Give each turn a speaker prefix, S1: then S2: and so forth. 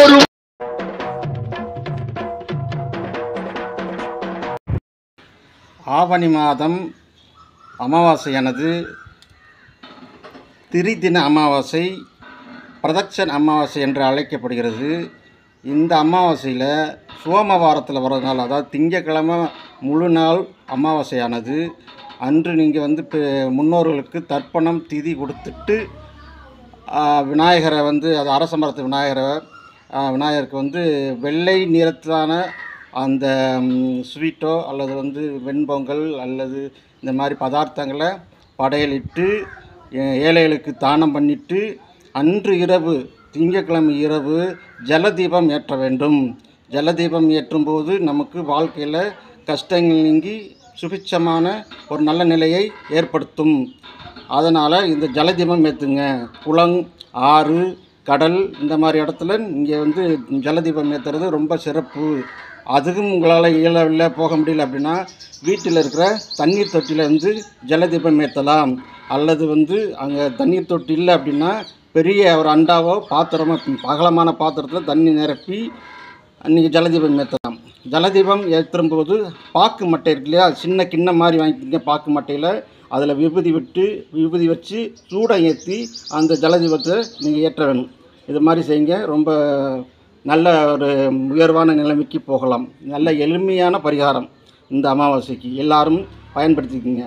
S1: ஒரு
S2: ஆவணி மாதம் அமாவாசையானது திரிதின அமாவாசை பிரதட்சன் அமாவாசை என்று அழைக்கப்படுகிறது. இந்த அமாவாசையில் சோமவாரத்தில் வர்றதுனால அதாவது திங்கக்கிழமை முழு நாள் அமாவாசையானது. அன்று நீங்கள் வந்து முன்னோர்களுக்கு தர்ப்பணம் திதி கொடுத்துட்டு விநாயகரை வந்து அது அரச மரத்து விநாயகரை விநாயகருக்கு வந்து வெள்ளை நிறத்திலான அந்த ஸ்வீட்டோ அல்லது வந்து வெண்பொங்கல் அல்லது இந்த மாதிரி பதார்த்தங்களை படையலிட்டு ஏ- ஏழைகளுக்கு தானம் பண்ணிட்டு அன்று இரவு திங்கட்கிழமை இரவு ஜலதீபம் ஏற்ற வேண்டும். ஜலதீபம் ஏற்றும்போது நமக்கு வாழ்க்கையில் கஷ்டங்கள் நீங்கி சுபிட்சமான ஒரு நல்ல நிலையை ஏற்படுத்தும். அதனால் இந்த ஜலதீபம் ஏற்றுங்க குளம் ஆறு கடல் இந்த மாதிரி இடத்துல இங்கே வந்து ஜலதீபம் ஏற்றுறது ரொம்ப சிறப்பு. அதுவும் உங்களால் இயலவில்லை போக முடியல அப்படின்னா வீட்டில் இருக்கிற தண்ணீர் தொட்டியில் வந்து ஜலதீபம் ஏற்றலாம் அல்லது வந்து அங்கே தண்ணீர் தொட்டி இல்லை அப்படின்னா பெரிய ஒரு அண்டாவோ பாத்திரமோ அகலமான பாத்திரத்தில் தண்ணி நிரப்பி நீங்கள் ஜலதீபம் ஏற்றலாம் ஜலதீபம் ஏற்றும் போது பாக்கு மட்டை இருக்கு இல்லையா? சின்ன கிண்ணம் மாதிரி வாங்கிக்கிங்க பாக்கு மட்டையில். அதில் விபூதி விட்டு விபூதி வச்சு சூடம் ஏற்றி அந்த ஜலதீபத்தை நீங்கள் ஏற்ற வேணும். இது மாதிரி செய்யுங்க. ரொம்ப நல்ல ஒரு உயர்வான நிலைமைக்கு போகலாம். நல்ல எளிமையான பரிகாரம் இந்த அமாவாசைக்கு. எல்லாரும் பயன்படுத்திக்கங்க.